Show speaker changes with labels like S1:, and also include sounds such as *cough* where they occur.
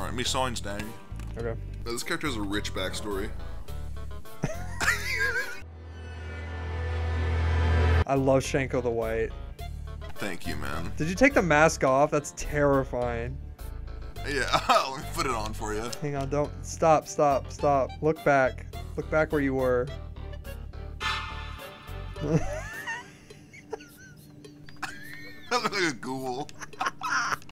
S1: Alright, me signs down.
S2: Okay.
S3: Now, this character has a rich backstory. *laughs*
S2: I love Shanko the White.
S1: Thank you, man.
S2: Did you take the mask off? That's terrifying.
S1: Yeah, *laughs* let me put it on for you.
S2: Hang on, don't stop, stop, stop. Look back. Look back where you were. *laughs*
S1: I look like a ghoul.